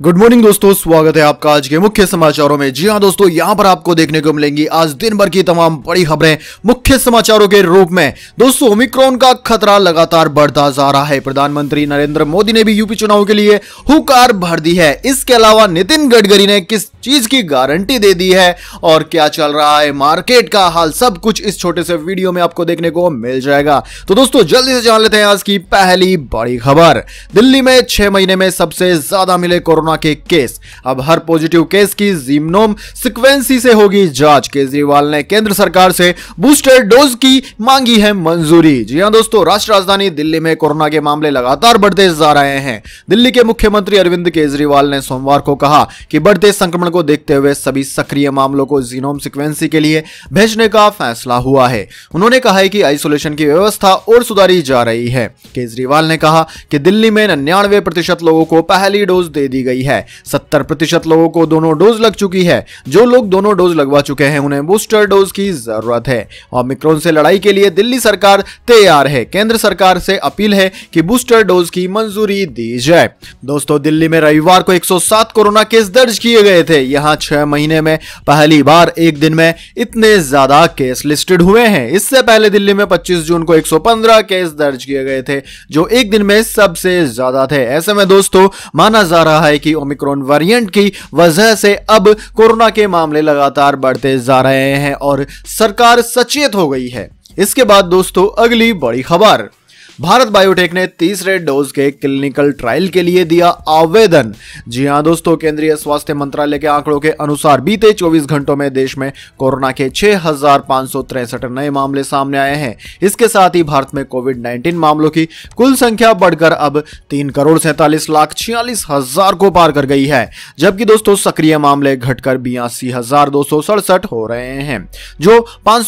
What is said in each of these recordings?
Good morning दोस्तों, स्वागत है आपका आज के मुख्य समाचारों में। जी हाँ दोस्तों, यहाँ पर आपको देखने को मिलेंगी आज दिन भर की तमाम बड़ी खबरें मुख्य समाचारों के रूप में। दोस्तों, ओमिक्रॉन का खतरा लगातार बढ़ता जा रहा है। प्रधानमंत्री नरेंद्र मोदी ने भी यूपी चुनाव के लिए हुकार भर दी है। इसके अलावा नितिन गडकरी ने किस चीज़ की गारंटी दे दी है और क्या चल रहा है? मार्केट का हाल, सब कुछ इस छोटे से वीडियो में आपको देखने को मिल जाएगा। तो दोस्तों, जल्दी से जान लेते हैं आज की पहली बड़ी खबर। दिल्ली में छह महीने में सबसे ज़्यादा मिले कोरोना कोरोना के केस। अब हर पॉजिटिव केस की जीमनोम सिक्वेंसी से होगी जाँच। केजरीवाल ने केंद्र सरकार से बूस्टर डोज की मांगी है मंजूरी। जी हाँ दोस्तों, राष्ट्र राजधानी दिल्ली में कोरोना के मामले लगातार बढ़ते जा रहे हैं। दिल्ली के मुख्यमंत्री अरविंद केजरीवाल ने सोमवार को कहा कि बढ़ते संक्रमण को देखते हुए सभी सक्रिय मामलों को जीनोम सिक्वेंसी के लिए भेजने का फैसला हुआ है। उन्होंने कहा है कि आइसोलेशन की व्यवस्था और सुधारी जा रही है। केजरीवाल ने कहा कि दिल्ली में निन्यानवे प्रतिशत लोगों को पहली डोज दे दी गई है। सत्तर प्रतिशत लोगों को दोनों डोज लग चुकी है। जो लोग दोनों डोज लगवा चुके हैं, उन्हें बूस्टर डोज की ज़रूरत है। ओमिक्रॉन से लड़ाई के लिए दिल्ली सरकार तैयार है। केंद्र सरकार से अपील है कि बूस्टर डोज की मंजूरी दी जाए। दोस्तों, दिल्ली में रविवार को 107 कोरोना केस दर्ज किए गए थे। यहाँ छह महीने में पहली बार एक दिन में इतने ज़्यादा केस लिस्टेड हुए हैं। इससे पहले दिल्ली में 25 जून को 115 केस दर्ज किए गए थे, जो एक दिन में सबसे ज़्यादा थे। ऐसे में दोस्तों, माना जा रहा है कि ओमिक्रॉन वेरिएंट की वजह से अब कोरोना के मामले लगातार बढ़ते जा रहे हैं और सरकार सचेत हो गई है। इसके बाद दोस्तों, अगली बड़ी खबर। भारत बायोटेक ने तीसरे डोज के क्लिनिकल ट्रायल के लिए दिया आवेदन। जी हाँ दोस्तों, केंद्रीय स्वास्थ्य मंत्रालय के आंकड़ों के अनुसार बीते 24 घंटों में देश में कोरोना के छह नए मामले सामने आए हैं। इसके साथ ही भारत में कोविड 19 मामलों की कुल संख्या बढ़कर अब तीन करोड़ सैंतालीस लाख छियालीस हज़ार को पार कर गई है। जबकि दोस्तों, सक्रिय मामले घटकर बयासी हो रहे हैं, जो पाँच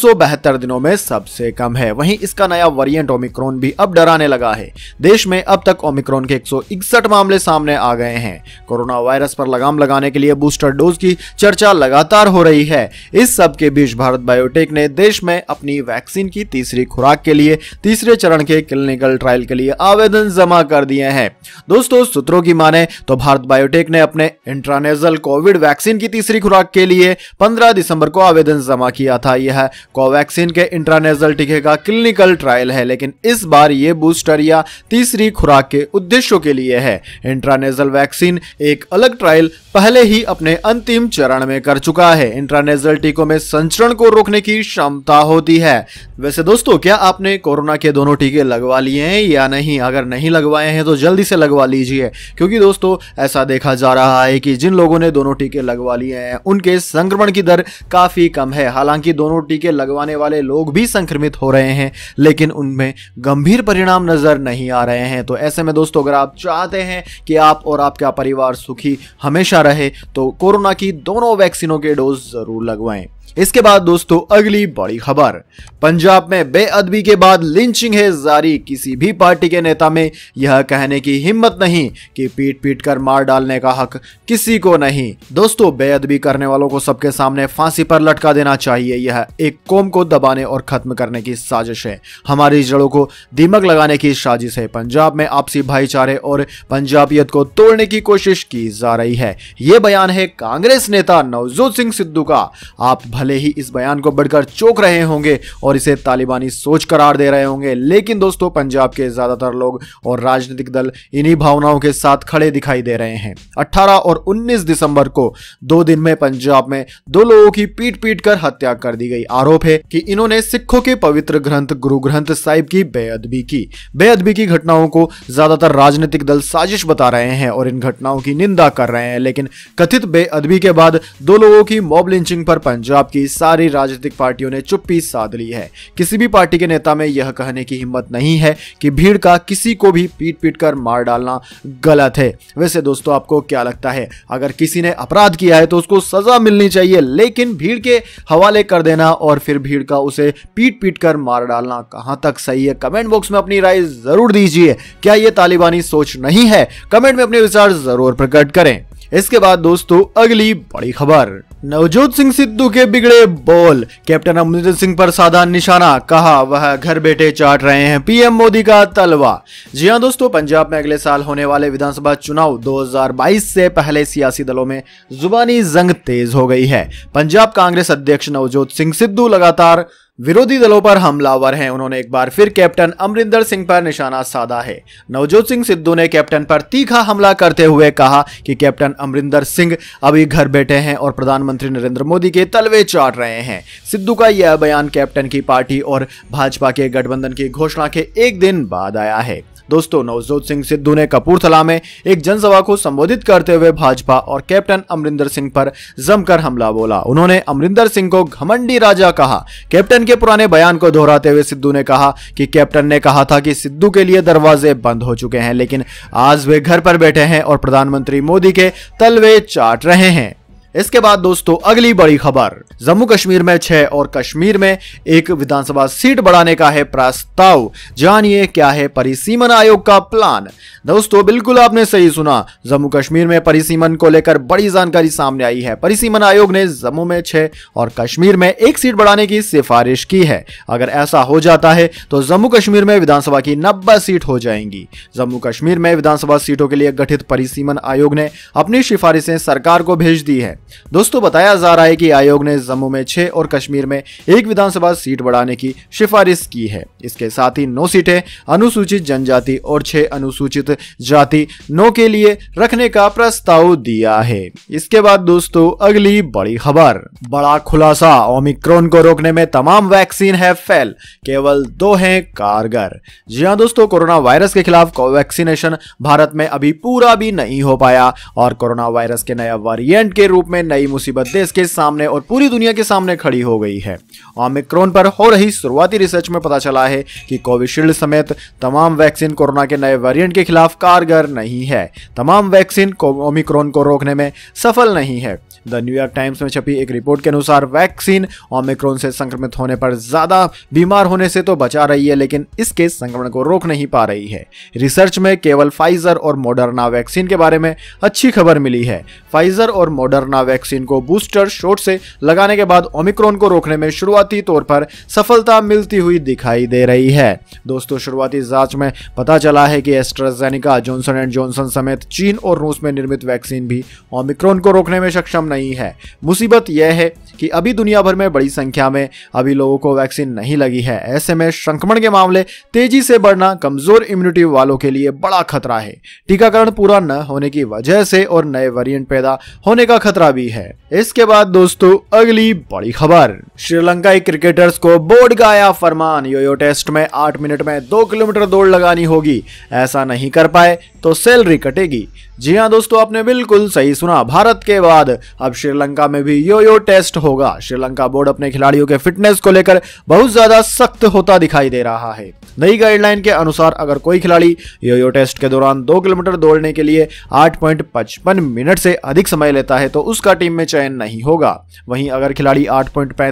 दिनों में सबसे कम है। वहीं इसका नया वेरिएंट ओमिक्रॉन भी अब डराने लगा है। देश में अब तक ओमिक्रॉन के एक सौ इकसठ मामले सामने आ गए हैं। कोरोना वायरस पर लगाम लगाने के लिए बूस्टर डोज की चर्चा लगातार हो रही है। इस सब के बीच भारत बायोटेक ने देश में अपनी वैक्सीन की तीसरी खुराक के लिए तीसरे चरण के क्लिनिकल ट्रायल के लिए आवेदन जमा कर दिए हैं। दोस्तों, सूत्रों की माने तो भारत बायोटेक ने अपने इंट्रानेजल कोविड वैक्सीन की तीसरी खुराक के लिए 15 दिसंबर को आवेदन जमा किया था। यह कोवैक्सीन के इंट्रानेजल टीके का क्लिनिकल ट्रायल है, लेकिन इस बार ये बूस्टर या तीसरी खुराक के उद्देश्यों के लिए है। इंट्रानेजल वैक्सीन एक अलग ट्रायल पहले ही अपने अंतिम चरण में कर चुका है। इंट्रानेजल टीकों में संचरण को रोकने की क्षमता होती है। वैसे दोस्तों, क्या आपने कोरोना के दोनों टीके लगवा लिए हैं या नहीं? अगर नहीं लगवाए हैं तो जल्दी से लगवा लीजिए। क्योंकि दोस्तों, ऐसा देखा जा रहा है कि जिन लोगों ने दोनों टीके लगवा लिए हैं, उनके संक्रमण की दर काफ़ी कम है। हालाँकि दोनों टीके लगवाने वाले लोग भी संक्रमित हो रहे हैं, लेकिन उनमें गंभीर परिणाम नज़र नहीं आ रहे हैं। तो ऐसे में दोस्तों, अगर आप चाहते हैं कि आप और आपका परिवार सुखी हमेशा रहे तो कोरोना की दोनों वैक्सीनों के डोज ज़रूर लगवाएँ। इसके बाद दोस्तों, अगली बड़ी खबर। पंजाब में बेअदबी के बाद लिंचिंग है जारी। किसी भी पार्टी के नेता में यह कहने की हिम्मत नहीं कि पीट पीट कर मार डालने का हक किसी को नहीं। दोस्तों, बेअदबी करने वालों को सबके सामने फांसी पर लटका देना चाहिए। यह एक कौम को दबाने और खत्म करने की साजिश है। हमारी जड़ों को दीमक लगाने की साजिश है। पंजाब में आपसी भाईचारे और पंजाबियत को तोड़ने की कोशिश की जा रही है। ये बयान है कांग्रेस नेता नवजोत सिंह सिद्धू का। आप भले ही इस बयान को बढ़कर चौक रहे होंगे और इसे तालिबानी सोच करार दे रहे होंगे, लेकिन दोस्तों, पंजाब के ज़्यादातर लोग और राजनीतिक दल इन्हीं भावनाओं के साथ खड़े दिखाई दे रहे हैं। 18 और 19 दिसंबर को दो दिन में पंजाब में दो लोगों की पीट पीट कर हत्या कर दी गई। आरोप है कि इन्होंने सिखों के पवित्र ग्रंथ गुरु ग्रंथ साहिब की बेअदबी की। बेअदबी की घटनाओं को ज़्यादातर राजनीतिक दल साजिश बता रहे हैं और इन घटनाओं की निंदा कर रहे हैं, लेकिन कथित बेअदबी के बाद दो लोगों की मॉब लिंचिंग पर पंजाब की सारी राजनीतिक पार्टियों ने चुप्पी साध ली है। किसी भी पार्टी के नेता में यह कहने की हिम्मत नहीं है कि भीड़ का किसी को भी पीट पीट कर मार डालना गलत है। वैसे दोस्तों, आपको क्या लगता है? अगर किसी ने अपराध किया है तो उसको सजा मिलनी चाहिए, लेकिन भीड़ के हवाले कर देना और फिर भीड़ का उसे पीट पीट कर मार डालना कहाँ तक सही है? कमेंट बॉक्स में अपनी राय ज़रूर दीजिए। क्या यह तालिबानी सोच नहीं है? कमेंट में अपने विचार ज़रूर प्रकट करें। इसके बाद दोस्तों, अगली बड़ी खबर। नवजोत सिंह सिद्धू के बिगड़े बोल। कैप्टन अमरिंदर सिंह पर साधा निशाना, कहा वह घर बैठे चाट रहे हैं। पीएम मोदी का तलवा। जी हाँ दोस्तों, पंजाब में अगले साल होने वाले विधानसभा चुनाव 2022 से पहले सियासी दलों में जुबानी जंग तेज हो गई है। पंजाब कांग्रेस अध्यक्ष नवजोत सिंह सिद्धू लगातार विरोधी दलों पर हमलावर हैं। उन्होंने एक बार फिर कैप्टन अमरिंदर सिंह पर निशाना साधा है। नवजोत सिंह सिद्धू ने कैप्टन पर तीखा हमला करते हुए कहा कि कैप्टन अमरिंदर सिंह अभी घर बैठे हैं और प्रधानमंत्री नरेंद्र मोदी के तलवे चाट रहे हैं। सिद्धू का यह बयान कैप्टन की पार्टी और भाजपा के गठबंधन की घोषणा के एक दिन बाद आया है। दोस्तों, नवजोत सिंह सिद्धू ने कपूरथला में एक जनसभा को संबोधित करते हुए भाजपा और कैप्टन अमरिंदर सिंह पर जमकर हमला बोला। उन्होंने अमरिंदर सिंह को घमंडी राजा कहा। कैप्टन के पुराने बयान को दोहराते हुए सिद्धू ने कहा कि कैप्टन ने कहा था कि सिद्धू के लिए दरवाजे बंद हो चुके हैं, लेकिन आज वे घर पर बैठे हैं और प्रधानमंत्री मोदी के तलवे चाट रहे हैं। इसके बाद दोस्तों, अगली बड़ी खबर। जम्मू कश्मीर में छह और कश्मीर में एक विधानसभा सीट बढ़ाने का है प्रस्ताव। जानिए क्या है परिसीमन आयोग का प्लान। दोस्तों, बिल्कुल आपने सही सुना। जम्मू कश्मीर में परिसीमन को लेकर बड़ी जानकारी सामने आई है। परिसीमन आयोग ने जम्मू में छह और कश्मीर में एक सीट बढ़ाने की सिफारिश की है। अगर ऐसा हो जाता है तो जम्मू कश्मीर में विधानसभा की नब्बे सीट हो जाएँगी। जम्मू कश्मीर में विधानसभा सीटों के लिए गठित परिसीमन आयोग ने अपनी सिफारिशें सरकार को भेज दी है। दोस्तों, बताया जा रहा है कि आयोग ने जम्मू में छह और कश्मीर में एक विधानसभा सीट बढ़ाने की सिफारिश की है। इसके साथ ही नौ सीटें अनुसूचित जनजाति और छह अनुसूचित जाति नौ के लिए रखने का प्रस्ताव दिया है। इसके बाद दोस्तों, अगली बड़ी खबर। बड़ा खुलासा, ओमिक्रोन को रोकने में तमाम वैक्सीन है फेल, केवल दो हैं कारगर। जी हाँ दोस्तों, कोरोना वायरस के खिलाफ वैक्सीनेशन भारत में अभी पूरा भी नहीं हो पाया और कोरोना वायरस के नया वेरिएंट के रूप में नई मुसीबत देश के सामने और पूरी दुनिया के सामने खड़ी हो गई है। ओमिक्रोन पर हो रही शुरुआती रिसर्च में पता चला है कि कोविशील्ड समेत तमाम वैक्सीन कोरोना के नए वेरिएंट के खिलाफ कारगर नहीं है। तमाम वैक्सीन ओमिक्रोन को रोकने में सफल नहीं है। द न्यूयॉर्क टाइम्स में छपी एक रिपोर्ट के अनुसार वैक्सीन ओमिक्रोन से संक्रमित होने पर ज़्यादा बीमार होने से तो बचा रही है, लेकिन इसके संक्रमण को रोक नहीं पा रही है। रिसर्च में केवल फाइजर और मोडर्ना वैक्सीन के बारे में अच्छी खबर मिली है। फाइजर और मोडर्ना वैक्सीन को बूस्टर शॉट से लगाने के बाद ओमिक्रोन को रोकने में शुरुआती तौर पर सफलता मिलती हुई दिखाई दे रही है। दोस्तों, शुरुआती जाँच में पता चला है कि एस्ट्राजेनिका, जॉनसन एंड जॉनसन समेत चीन और रूस में निर्मित वैक्सीन भी ओमिक्रोन को रोकने में सक्षम नहीं है। मुसीबत यह है कि अभी दुनिया भर में बड़ी संख्या में अभी लोगों को वैक्सीन नहीं लगी है। ऐसे में संक्रमण के मामले तेज़ी से बढ़ना कमज़ोर इम्यूनिटी वालों के लिए बड़ा खतरा है। टीकाकरण पूरा न होने की वजह से और नए वेरिएंट पैदा होने का खतरा भी है। इसके बाद दोस्तों, अगली बड़ी खबर। श्रीलंकाई क्रिकेटर्स को बोर्ड का आया फरमान। योयो टेस्ट में आठ मिनट में दो किलोमीटर दौड़ लगानी होगी। ऐसा नहीं कर पाए तो सैलरी कटेगी। जी हाँ दोस्तों, आपने बिल्कुल सही सुना। भारत के बाद अब श्रीलंका में भी यो यो टेस्ट होगा। श्रीलंका बोर्ड अपने खिलाड़ियों के फिटनेस को लेकर बहुत ज़्यादा सख्त होता दिखाई दे रहा है। नई गाइडलाइन के अनुसार अगर कोई खिलाड़ी यो यो टेस्ट के दौरान दो किलोमीटर दौड़ने के लिए आठ मिनट से अधिक समय लेता है तो उसका टीम में चयन नहीं होगा। वहीं अगर खिलाड़ी आठ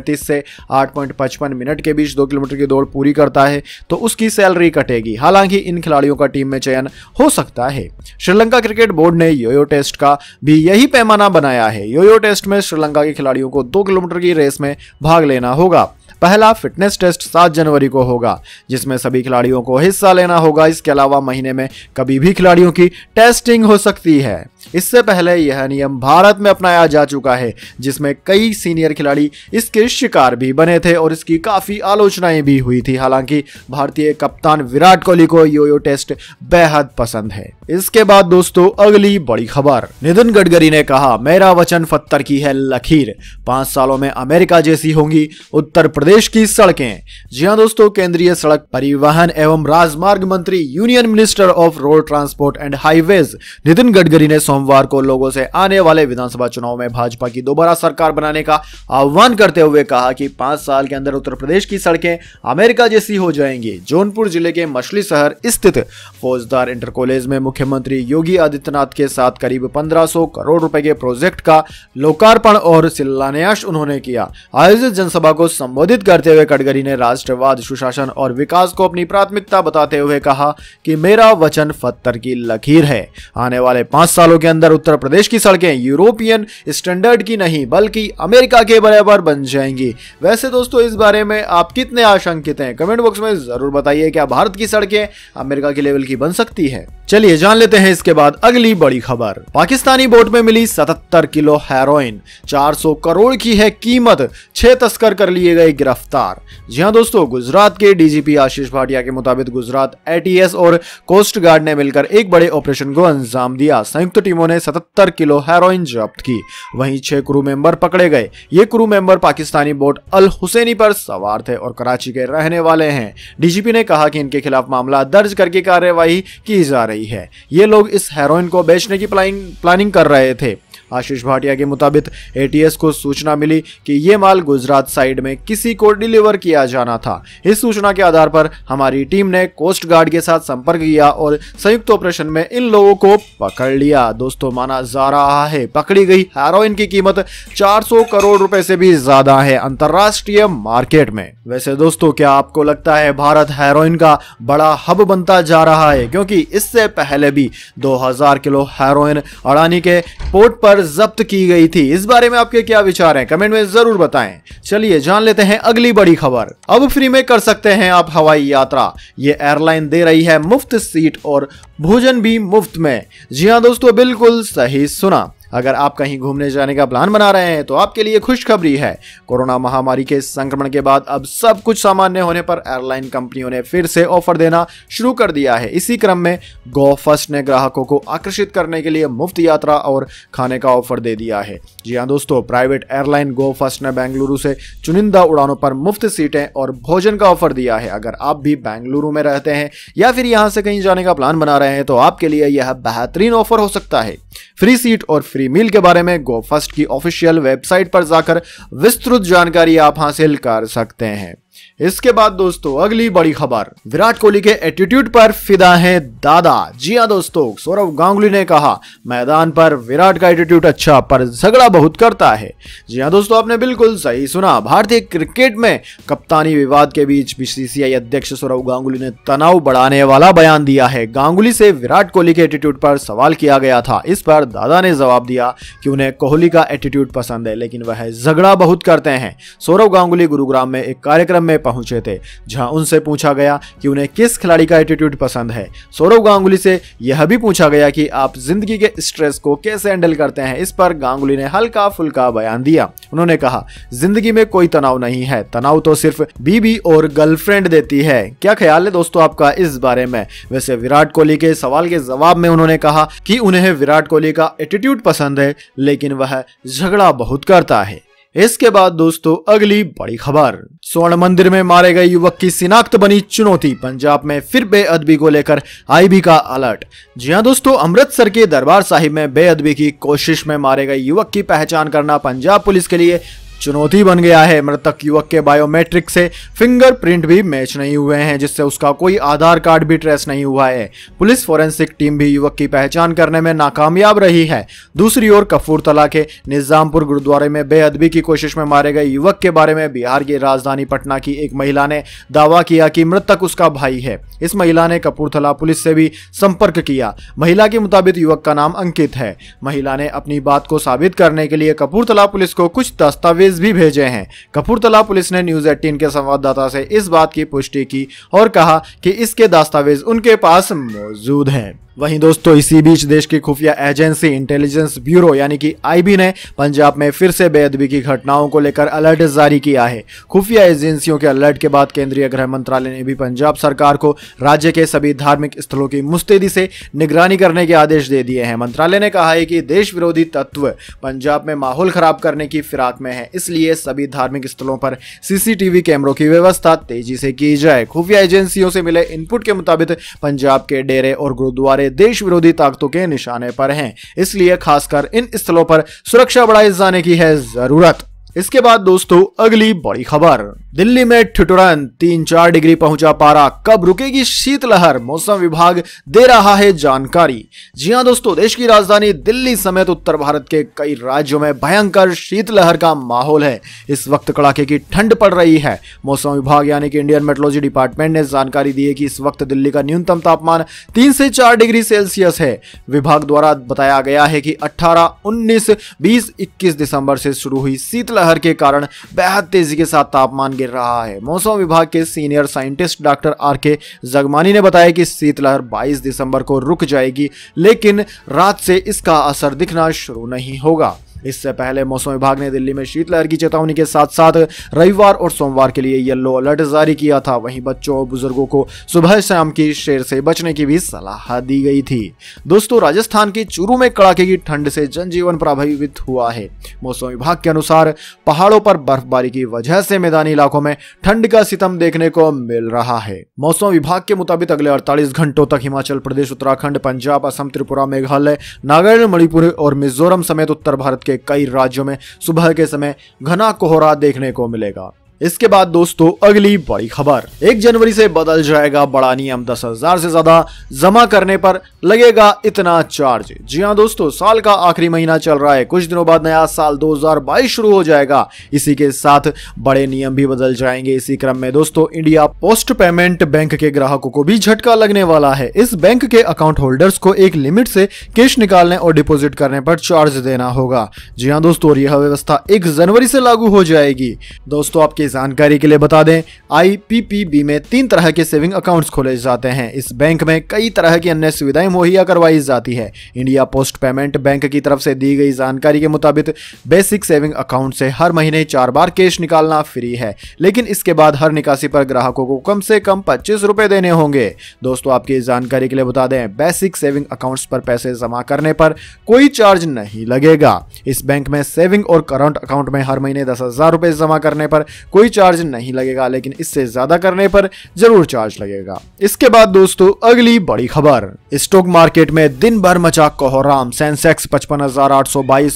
से आठ मिनट के बीच दो किलोमीटर की दौड़ पूरी करता है तो उसकी सैलरी कटेगी। हालाँकि इन खिलाड़ियों का टीम में चयन हो सकता है। श्रीलंका क्रिकेट बोर्ड ने योयो टेस्ट का भी यही पैमाना बनाया है। योयो टेस्ट में श्रीलंका के खिलाड़ियों को दो किलोमीटर की रेस में भाग लेना होगा। पहला फिटनेस टेस्ट सात जनवरी को होगा, जिसमें सभी खिलाड़ियों को हिस्सा लेना होगा। इसके अलावा महीने में कभी भी खिलाड़ियों की टेस्टिंग हो सकती है। इससे पहले यह नियम भारत में अपनाया जा चुका है, जिसमें कई सीनियर खिलाड़ी इसके शिकार भी बने थे और इसकी काफ़ी आलोचनाएँ भी हुई थी। हालाँकि भारतीय कप्तान विराट कोहली को योयो टेस्ट बेहद पसंद है। इसके बाद दोस्तों, अगली बड़ी खबर। नितिन गडकरी ने कहा, मेरा वचन पत्थर की है लकीर। पाँच सालों में अमेरिका जैसी होंगी, उत्तर प्रदेश की सड़कें। जी हाँ दोस्तों, केंद्रीय सड़क परिवहन एवं राजमार्ग मंत्री, union minister of road transport and highways, Nitin Gadkari ने सोमवार को लोगों से आने वाले विधानसभा चुनाव में भाजपा की दोबारा सरकार बनाने का आह्वान करते हुए कहा कि पाँच साल के अंदर उत्तर प्रदेश की सड़कें अमेरिका जैसी हो जाएँगी। जौनपुर ज़िले के मछली शहर स्थित फौजदार इंटर कॉलेज में मुख्यमंत्री योगी आदित्यनाथ के साथ करीब 1500 करोड़ रुपए के प्रोजेक्ट का लोकार्पण और शिलान्यास उन्होंने किया। आयोजित जनसभा को संबोधित संबोधित करते हुए कटगरी ने राष्ट्रवाद, सुशासन और विकास को अपनी प्राथमिकता बताते हुए कहा कि मेरा वचन पत्थर की लकीर है। आने वाले पाँच सालों के अंदर उत्तर प्रदेश की सड़कें यूरोपियन स्टैंडर्ड की नहीं, बल्कि अमेरिका के बराबर बन जाएँगी। वैसे दोस्तों, इस बारे में आप कितने आशंकित हैं? कमेंट बॉक्स में ज़रूर बताइए क्या भारत की सड़कें अमेरिका के लेवल की बन सकती है। चलिए जान लेते हैं इसके बाद अगली बड़ी खबर। पाकिस्तानी बोट में मिली 77 किलो हेरोइन 400 करोड़ की है कीमत, छह तस्कर कर लिए गए गिरफ़्तार। जी हाँ दोस्तों, गुजरात के डीजीपी आशीष भाटिया के मुताबिक गुजरात एटीएस और कोस्ट गार्ड ने मिलकर एक बड़े ऑपरेशन को अंजाम दिया। संयुक्त टीमों ने 77 किलो हेरोइन जब्त की। वहीं छह क्रू मेंबर पकड़े गए। ये crew member Pakistani boat Al Hussaini पर सवार थे और कराची के रहने वाले हैं। डीजीपी ने कहा कि इनके खिलाफ मामला दर्ज करके कार्यवाही की जा रही है। ये लोग इस हेरोइन को बेचने की प्लानिंग कर रहे थे। आशीष भाटिया के मुताबिक एटीएस को सूचना मिली कि ये माल गुजरात साइड में किसी को डिलीवर किया जाना था। इस सूचना के आधार पर हमारी टीम ने कोस्ट गार्ड के साथ संपर्क किया और संयुक्त ऑपरेशन में इन लोगों को पकड़ लिया। दोस्तों, माना जा रहा है, पकड़ी गई हेरोइन की कीमत 400 करोड़ रुपए से भी ज़्यादा है अंतरराष्ट्रीय मार्केट में। वैसे दोस्तों, क्या आपको लगता है भारत हेरोइन का बड़ा हब बनता जा रहा है? क्योंकि इससे पहले भी 2000 किलो हेरोइन अड़ानी के पोर्ट पर जब्त की गई थी। इस बारे में आपके क्या विचार हैं? कमेंट में ज़रूर बताएँ। चलिए, जान लेते हैं अगली बड़ी खबर। अब फ्री में कर सकते हैं आप हवाई यात्रा। ये एयरलाइन दे रही है मुफ़्त सीट और भोजन भी मुफ़्त में। जी हाँ दोस्तों, बिल्कुल सही सुना। अगर आप कहीं घूमने जाने का प्लान बना रहे हैं तो आपके लिए खुशखबरी है। कोरोना महामारी के संक्रमण के बाद अब सब कुछ सामान्य होने पर एयरलाइन कंपनियों ने फिर से ऑफ़र देना शुरू कर दिया है। इसी क्रम में गो फ़र्स्ट ने ग्राहकों को आकर्षित करने के लिए मुफ़्त यात्रा और खाने का ऑफ़र दे दिया है। जी हाँ दोस्तों, प्राइवेट एयरलाइन गो फ़र्स्ट ने बेंगलुरु से चुनिंदा उड़ानों पर मुफ़्त सीटें और भोजन का ऑफ़र दिया है। अगर आप भी बेंगलुरु में रहते हैं या फिर यहाँ से कहीं जाने का प्लान बना रहे हैं तो आपके लिए यह बेहतरीन ऑफ़र हो सकता है। फ्री सीट और फ्री मील के बारे में गो फ़र्स्ट की ऑफिशियल वेबसाइट पर जाकर विस्तृत जानकारी आप हासिल कर सकते हैं। इसके बाद दोस्तों, अगली बड़ी खबर। विराट कोहली के एटीट्यूड पर फिदा है दादा। जी हाँ दोस्तों, सौरव गांगुली ने कहा, मैदान पर विराट का एटीट्यूड अच्छा पर झगड़ा बहुत करता है। जी हाँ दोस्तों, आपने बिल्कुल सही सुना। भारतीय क्रिकेट में कप्तानी विवाद के बीच बीसीसीआई अध्यक्ष सौरव गांगुली ने तनाव बढ़ाने वाला बयान दिया है। गांगुली से विराट कोहली के एटीट्यूड पर सवाल किया गया था। इस पर दादा ने जवाब दिया कि उन्हें कोहली का एटीट्यूड पसंद है, लेकिन वह झगड़ा बहुत करते हैं। सौरव गांगुली गुरुग्राम में एक कार्यक्रम में पहुँचे थे, जहाँ उनसे पूछा गया कि उन्हें किस खिलाड़ी का एटीट्यूड पसंद है। सौरव गांगुली से यह भी पूछा गया कि आप ज़िंदगी के स्ट्रेस को कैसे हैंडल करते हैं, इस पर गांगुली ने हल्का फुल्का बयान दिया। उन्होंने कहा, ज़िंदगी में कोई तनाव नहीं है, तनाव तो सिर्फ़ बीबी और गर्लफ्रेंड देती है। क्या ख्याल है दोस्तों आपका इस बारे में? वैसे विराट कोहली के सवाल के जवाब में उन्होंने कहा कि उन्हें विराट कोहली का एटीट्यूड पसंद है, लेकिन वह झगड़ा बहुत करता है। इसके बाद दोस्तों, अगली बड़ी खबर। स्वर्ण मंदिर में मारे गए युवक की शिनाख्त बनी चुनौती, पंजाब में फिर बेअदबी को लेकर आईबी का अलर्ट। जी हाँ दोस्तों, अमृतसर के दरबार साहिब में बेअदबी की कोशिश में मारे गए युवक की पहचान करना पंजाब पुलिस के लिए चुनौती बन गया है। मृतक युवक के बायोमेट्रिक से फिंगरप्रिंट भी मैच नहीं हुए हैं, जिससे उसका कोई आधार कार्ड भी ट्रेस नहीं हुआ है। पुलिस फोरेंसिक टीम भी युवक की पहचान करने में नाकामयाब रही है। दूसरी ओर कपूरतला के निजामपुर गुरुद्वारे में बेअदबी की कोशिश में मारे गए युवक के बारे में बिहार की राजधानी पटना की एक महिला ने दावा किया कि मृतक उसका भाई है। इस महिला ने कपूरथला पुलिस से भी संपर्क किया। महिला के मुताबिक युवक का नाम अंकित है। महिला ने अपनी बात को साबित करने के लिए कपूरथला पुलिस को कुछ दस्तावेज़ दस्तावेज़ भी भेजे हैं। कपूरतला पुलिस ने न्यूज़ एटीन के संवाददाता से इस बात की पुष्टि की और कहा कि इसके दस्तावेज़ उनके पास मौजूद हैं। वहीं दोस्तों, इसी बीच देश की खुफिया एजेंसी इंटेलिजेंस ब्यूरो, यानी कि आईबी ने पंजाब में फिर से बेअदबी की घटनाओं को लेकर अलर्ट जारी किया है। खुफिया एजेंसियों के अलर्ट के बाद केंद्रीय गृह मंत्रालय ने भी पंजाब सरकार को राज्य के सभी धार्मिक स्थलों की मुस्तैदी से निगरानी करने के आदेश दे दिए हैं। मंत्रालय ने कहा है कि देश विरोधी तत्व पंजाब में माहौल खराब करने की फिराक में है, इसलिए सभी धार्मिक स्थलों पर सीसीटीवी कैमरों की व्यवस्था तेज़ी से की जाए। खुफिया एजेंसियों से मिले इनपुट के मुताबिक पंजाब के डेरे और गुरुद्वारे हमारे देश विरोधी ताकतों के निशाने पर हैं। इसलिए खासकर इन स्थलों पर सुरक्षा बढ़ाए जाने की है ज़रूरत। इसके बाद दोस्तों, अगली बड़ी खबर। दिल्ली में ठिठुरन, तीन चार डिग्री पहुँचा पारा। कब रुकेगी शीतलहर? मौसम विभाग दे रहा है जानकारी। जी हाँ दोस्तों, देश की राजधानी दिल्ली समेत उत्तर भारत के कई राज्यों में भयंकर शीतलहर का माहौल है। इस वक्त कड़ाके की ठंड पड़ रही है। मौसम विभाग यानी कि इंडियन मेट्रोलॉजी डिपार्टमेंट ने जानकारी दी है कि इस वक्त दिल्ली का न्यूनतम तापमान तीन से चार डिग्री सेल्सियस है। विभाग द्वारा बताया गया है कि अट्ठारह, उन्नीस, बीस, इक्कीस दिसंबर से शुरू हुई शीतलहर लहर के कारण बेहद तेज़ी के साथ तापमान गिर रहा है। मौसम विभाग के सीनियर साइंटिस्ट डॉक्टर आर के जगमानी ने बताया कि शीतलहर 22 दिसंबर को रुक जाएगी, लेकिन रात से इसका असर दिखना शुरू नहीं होगा। इससे पहले मौसम विभाग ने दिल्ली में शीतलहर की चेतावनी के साथ साथ रविवार और सोमवार के लिए येलो अलर्ट जारी किया था। वहीं बच्चों और बुज़ुर्गों को सुबह शाम की शेर से बचने की भी सलाह दी गई थी। दोस्तों, राजस्थान के चूरू में कड़ाके की ठंड से जनजीवन प्रभावित हुआ है। मौसम विभाग के अनुसार पहाड़ों पर बर्फबारी की वजह से मैदानी इलाकों में ठंड का सितम देखने को मिल रहा है। मौसम विभाग के मुताबिक अगले 48 घंटों तक हिमाचल प्रदेश, उत्तराखंड, पंजाब, असम, त्रिपुरा, मेघालय, नागालैंड, मणिपुर और मिजोरम समेत उत्तर भारत के कई राज्यों में सुबह के समय घना कोहरा देखने को मिलेगा। इसके बाद दोस्तों, अगली बड़ी खबर। एक जनवरी से बदल जाएगा बड़ा नियम। दस हज़ार से ज़्यादा जमा करने पर लगेगा इतना चार्ज जी हाँ दोस्तों, साल का आखिरी महीना चल रहा है। कुछ दिनों बाद नया साल 2022 शुरू हो जाएगा। इसी के साथ बड़े नियम भी बदल जाएँगे। इसी क्रम में दोस्तों, इंडिया पोस्ट पेमेंट बैंक के ग्राहकों को भी झटका लगने वाला है। इस बैंक के अकाउंट होल्डर्स को एक लिमिट से कैश निकालने और डिपोजिट करने पर चार्ज देना होगा। जी हाँ दोस्तों यह व्यवस्था एक जनवरी से लागू हो जाएगी। दोस्तों, आपके की जानकारी के लिए बता दें आईपीपीबी में तीन तरह के सेविंग अकाउंट्स खोले जाते हैं। इस बैंक में कई तरह की अन्य सुविधाएँ मुहैया करवाई जाती है। इंडिया पोस्ट पेमेंट बैंक की तरफ़ से दी गई जानकारी के मुताबिक बेसिक सेविंग अकाउंट से हर महीने चार बार कैश निकालना फ्री है। लेकिन इसके बाद हर निकासी पर ग्राहकों को कम से कम पच्चीस देने होंगे। दोस्तों, आपकी जानकारी के लिए बता दें बेसिक सेविंग अकाउंट्स पर पैसे जमा करने पर कोई चार्ज नहीं लगेगा। इस बैंक में सेविंग और करंट अकाउंट में हर महीने दस हज़ार रुपए जमा करने पर कोई चार्ज नहीं लगेगा, लेकिन इससे ज़्यादा करने पर ज़रूर चार्ज लगेगा। इसके बाद दोस्तों, अगली बड़ी खबर। स्टॉक मार्केट में दिन भर मचा कोहराम। सेंसेक्स पचपन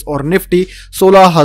और निफ्टी सोलह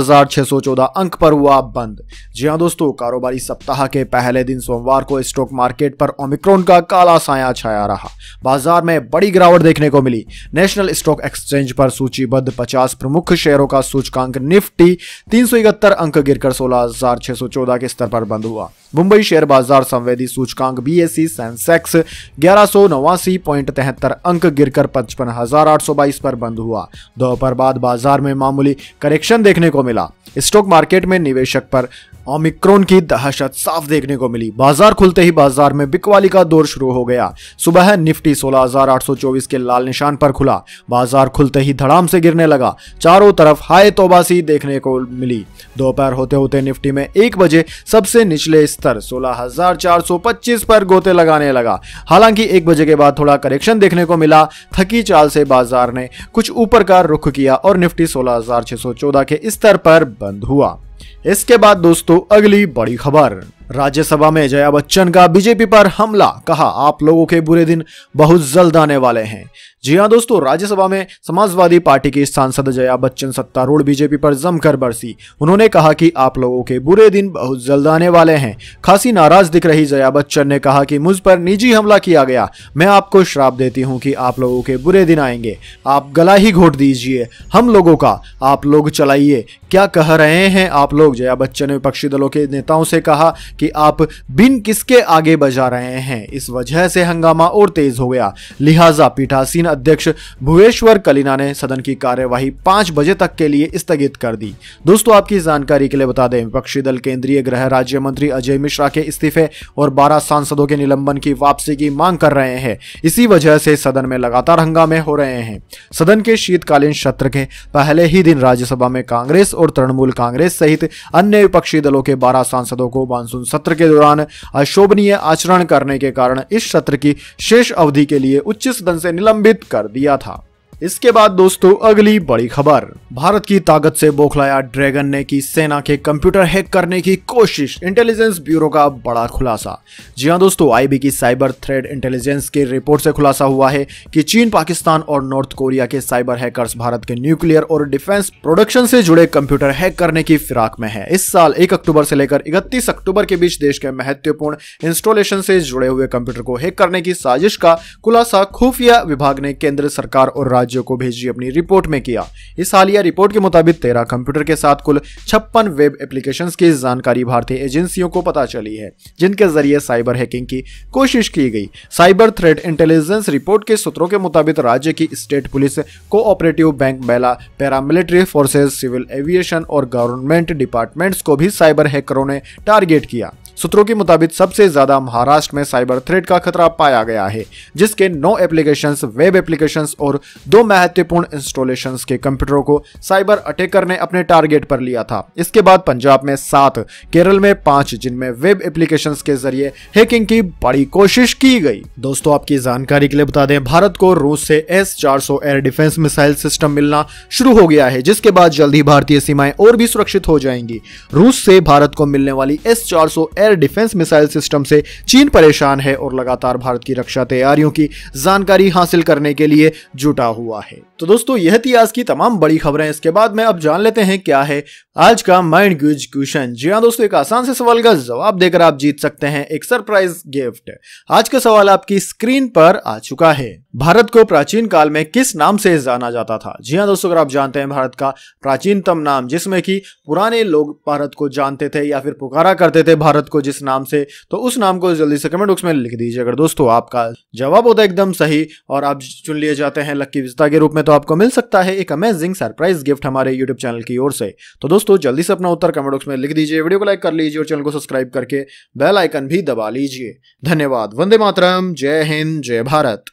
अंक पर हुआ बंद। जी हाँ दोस्तों, कारोबारी सप्ताह के पहले दिन सोमवार को स्टॉक मार्केट पर ओमिक्रोन का काला साया छाया रहा। बाज़ार में बड़ी गिरावट देखने को मिली। नेशनल स्टॉक एक्सचेंज पर सूचीबद्ध 50 प्रमुख शेयरों का सूचकांक निफ्टी तीन सौ इकहत्तर अंक गिरकर सोलह के स्तर पर बंद हुआ। मुंबई शेयर बाज़ार संवेदी सूचकांक बी एस सी सेंसेक्स ग्यारह नवासी पॉइंट तिहत्तर अंक गिरकर पचपन हज़ार आठ सौ बाईस पर बंद हुआ। दोपहर बाद बाज़ार में मामूली करेक्शन देखने को मिला। स्टॉक मार्केट में निवेशक पर ओमिक्रोन की दहशत साफ़ देखने को मिली। बाज़ार खुलते ही बाज़ार में बिकवाली का दौर शुरू हो गया। सुबह निफ्टी 16,824 के लाल निशान पर खुला। बाज़ार खुलते ही धड़ाम से गिरने लगा। चारों तरफ़ हाय तोबासी देखने को मिली। दोपहर होते होते निफ्टी में एक बजे सबसे निचले स्तर 16,425 पर गोते लगाने लगा। हालाँकि एक बजे के बाद थोड़ा करेक्शन देखने को मिला। थकी चाल से बाज़ार ने कुछ ऊपर का रुख किया और निफ्टी सोलह के स्तर पर बंद हुआ। इसके बाद दोस्तों, अगली बड़ी खबर। राज्यसभा में जया बच्चन का बीजेपी पर हमला, कहा, आप लोगों के बुरे दिन बहुत जल्द आने वाले हैं। जी हाँ दोस्तों, राज्यसभा में समाजवादी पार्टी की सांसद जया बच्चन सत्तारूढ़ बीजेपी पर जमकर बरसी। उन्होंने कहा कि आप लोगों के बुरे दिन बहुत जल्द आने वाले हैं। खासी नाराज़ दिख रही जया बच्चन ने कहा कि मुझ पर निजी हमला किया गया। मैं आपको श्राप देती हूँ कि आप लोगों के बुरे दिन आएँगे। आप गला ही घोट दीजिए। हम लोगों का, आप लोग चलाइए। क्या कह रहे हैं आप लोग? जया बच्चन ने विपक्षी दलों के नेताओं से कहा कि आप बिन किसके आगे बजा रहे हैं। इस वजह से हंगामा और तेज हो गया। लिहाजा पीठासीन अध्यक्ष भुवेश्वर कलिना ने सदन की कार्यवाही पाँच बजे तक के लिए स्थगित कर दी। दोस्तों, आपकी जानकारी के लिए बता दें, विपक्षी दल केंद्रीय गृह राज्य मंत्री अजय मिश्रा के इस्तीफे और बारह सांसदों के निलंबन की वापसी की मांग कर रहे हैं। इसी वजह से सदन में लगातार हंगामे हो रहे हैं। सदन के शीतकालीन सत्र के पहले ही दिन राज्यसभा में कांग्रेस और तृणमूल कांग्रेस सहित अन्य विपक्षी दलों के बारह सांसदों को मानसून सत्र के दौरान अशोभनीय आचरण करने के कारण इस सत्र की शेष अवधि के लिए उच्च सदन से निलंबित कर दिया था। इसके बाद दोस्तों, अगली बड़ी खबर। भारत की ताकत से बौखलाया ड्रैगन ने की सेना के कंप्यूटर हैक करने की कोशिश। इंटेलिजेंस ब्यूरो का बड़ा खुलासा। जी हाँ दोस्तों आईबी की साइबर थ्रेड इंटेलिजेंस की रिपोर्ट से खुलासा हुआ है कि चीन, पाकिस्तान और नॉर्थ कोरिया के साइबर हैकर्स भारत के न्यूक्लियर और डिफेंस प्रोडक्शन से जुड़े कंप्यूटर हैक करने की फिराक में है। इस साल एक अक्टूबर से लेकर इकतीस अक्टूबर के बीच देश के महत्वपूर्ण इंस्टॉलेशन से जुड़े हुए कंप्यूटर को हैक करने की साजिश का खुलासा खुफिया विभाग ने केंद्र सरकार और राज्यों को भेजी अपनी रिपोर्ट में किया। इस हालिया रिपोर्ट के मुताबिक तेरह कंप्यूटर के साथ कुल छप्पन वेब एप्लीकेशन की जानकारी भारतीय एजेंसियों को पता चली है, जिनके ज़रिए साइबर हैकिंग की कोशिश की गई। साइबर थ्रेट इंटेलिजेंस रिपोर्ट के सूत्रों के मुताबिक राज्य की स्टेट पुलिस, कोऑपरेटिव बैंक बेला, पैरामिलिट्री फोर्सेज सिविल एविएशन और गवर्नमेंट डिपार्टमेंट्स को भी साइबर हैकरों ने टारगेट किया। सूत्रों के मुताबिक सबसे ज़्यादा महाराष्ट्र में साइबर थ्रेट का खतरा पाया गया है, जिसके नौ एप्लीकेशंस वेब एप्लीकेशंस और दो महत्वपूर्ण इंस्टॉलेशंस के कंप्यूटरों को साइबर अटैकर ने अपने टारगेट पर लिया था। इसके बाद पंजाब में सात, केरल में पाँच, जिनमें वेब एप्लीकेशंस के ज़रिए हैकिंग की बड़ी कोशिश की गई। दोस्तों, आपकी जानकारी के लिए बता दें, भारत को रूस से एस चार एयर डिफेंस मिसाइल सिस्टम मिलना शुरू हो गया है, जिसके बाद जल्द ही भारतीय सीमाएँ और भी सुरक्षित हो जाएँगी। रूस से भारत को मिलने वाली एस चार डिफेंस मिसाइल सिस्टम से चीन परेशान है और लगातार भारत की रक्षा तैयारियों की जानकारी हासिल करने के लिए जुटा हुआ है। तो दोस्तों, यह थी आज की तमाम बड़ी खबरें। इसके बाद में अब जान लेते हैं क्या है आज का माइंड क्यूज क्वेश्चन। जी हाँ दोस्तों, एक आसान से सवाल का जवाब देकर आप जीत सकते हैं एक सरप्राइज़ गिफ्ट। आज का सवाल आपकी स्क्रीन पर आ चुका है। भारत को प्राचीन काल में किस नाम से जाना जाता था? जी हाँ दोस्तों, अगर आप जानते हैं भारत का प्राचीनतम नाम, जिसमें कि पुराने लोग भारत को जानते थे या फिर पुकारा करते थे भारत को जिस नाम से तो उस नाम को जल्दी से कमेंट बॉक्स में लिख दीजिए। अगर दोस्तों, आपका जवाब होता है एकदम सही और आप चुन लिए जाते हैं लक्की विस्ता के रूप में तो आपको मिल सकता है एक अमेजिंग सरप्राइज़ गिफ्ट हमारे यूट्यूब चैनल की ओर से। तो दोस्तों, जल्दी से अपना उत्तर कमेंट बॉक्स में लिख दीजिए वीडियो को लाइक कर लीजिए और चैनल को सब्सक्राइब करके बेल आइकन भी दबा लीजिए। धन्यवाद, वंदे मातरम, जय हिंद, जय भारत।